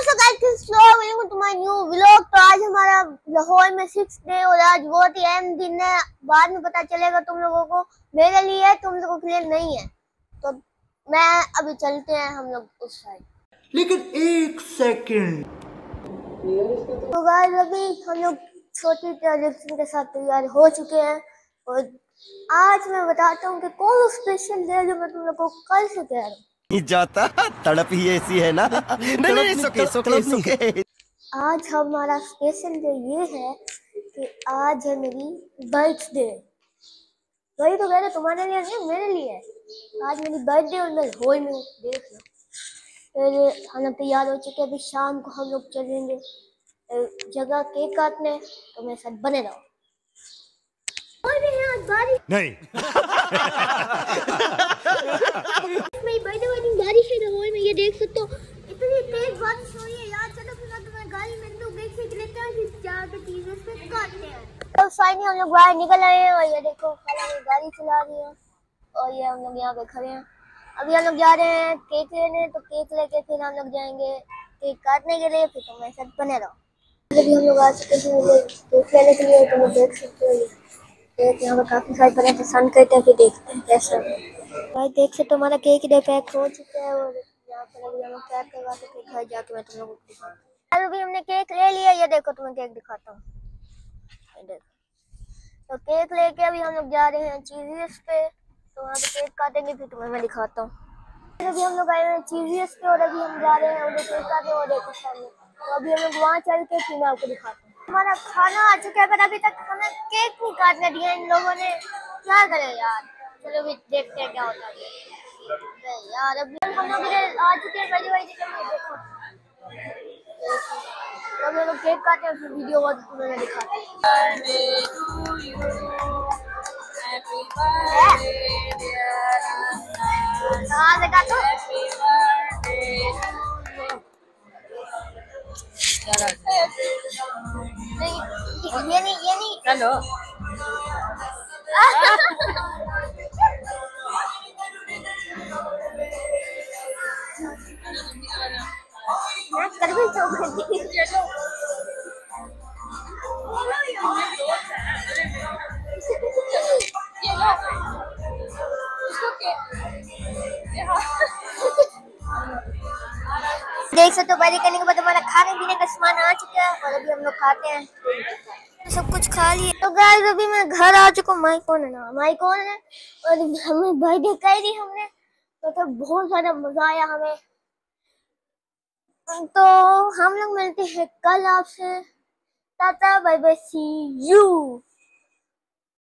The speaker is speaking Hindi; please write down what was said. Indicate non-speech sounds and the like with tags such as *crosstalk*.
So guys welcome to my new vlog तो आज हमारा लाहौर में सिक्स डे और आज बहुत ही अहम दिन है। बाद में पता चलेगा तुम लोगों को। मेरे लिए तुम लोगों के लिए नहीं है। तो मैं अभी चलते हैं हम लोग उस साइड लेकिन एक सेकंड तो गाइस अभी हम लोग छोटी ट्रांजेक्शन के साथ तैयार हो चुके हैं। और आज मैं बताता हूँ कि कौन स्पेशल डे जो मैं तुम लोग को कल से कह रहा हूँ। नहीं जाता। तड़प ही ऐसी है ना। नहीं नहीं सुके सुके सुके आज हमारा स्पेशल डे ये है कि आज है मेरी बर्थडे वही तो कह रहे तुम्हारे लिए नहीं मेरे लिए। आज मेरी बर्थडे और मैं हॉल में हूँ, देख लो। फिर हम लोग तैयार हो चुके हैं अभी शाम को हम लोग चलेंगे। जगह केक काटने तो मेरे साथ बने रहो। और भी है आज बारिश नहीं। *laughs* मेरी बर्थडे वाली बारिश है हॉल में ये देख सकते हो। इतनी तेज बारिश हो रही है, यार, चलो फिर मैं तुम्हें गाड़ी में दो ब्रेक सीख लेते हैं, फिर जाकर चीज़ों से काटते हैं। तो फाइनली हम लोग बाहर निकल आए हैं, और ये देखो गाड़ी चला रही है, और ये हम लोग यहाँ पे खड़े हैं। अभी हम लोग जा रहे हैं केक लेने तो केक लेके फिर हम लोग जाएँगे केक काटने के लिए, फिर तुम साथ बने रहो। अभी हम लोग आ चुके हैं केक लेने के लिए लोग देख सकते हो। केक यहाँ पे काफ़ी सारे हैं पसंद करते हैं, फिर देखते हैं कैसा। भाई, देख सकते हो हमारा केक इधर पैक हो चुका है और यहाँ पर अभी हम पैक करवा के घर जाके मैं तुम लोगों को दिखाऊँगा अब अभी हमने केक ले लिया, ये देखो, तुम्हें केक दिखाता हूँ। तो केक लेके अभी हम लोग जा रहे हैं चीजियस पे। तो वहाँ पे केक काटेंगे, फिर तुम्हें मैं दिखाता हूँ। अभी हम लोग आए हैं चीजियस पे और अभी हम जा रहे हैं उधर केक काटे और देखो सामने। तो अभी हम लोग वहाँ चल के फिर मैं आपको दिखाता हूँ। हमारा खाना आ चुका है, पर अभी तक हमें केक नहीं काटने दिया इन लोगों ने। क्या करें यार? चलो भी देखते हैं क्या होता है। यार अभी हम लोग आ चुके हैं पहली बार देखो। तो हम लोग केक काटे हैं फिर वीडियो बहुत तुम्हें दिखाता हूँ। ये नहीं ये नहीं। चलो *laughs* *laughs* देख सकते हो पहले करने के बाद हमारा खाने पीने का सामान आ चुका है और अभी हम लोग खाते हैं। सब कुछ खा लिए। तो गाइस अभी मैं घर आ चुका हूँ। माई कौन है ना? माई कौन है? और हमें बर्थडे कर दी हमने। तो, तो बहुत ज़्यादा मज़ा आया हमें। तो हम लोग मिलते हैं कल आपसे। Tata bye bye see you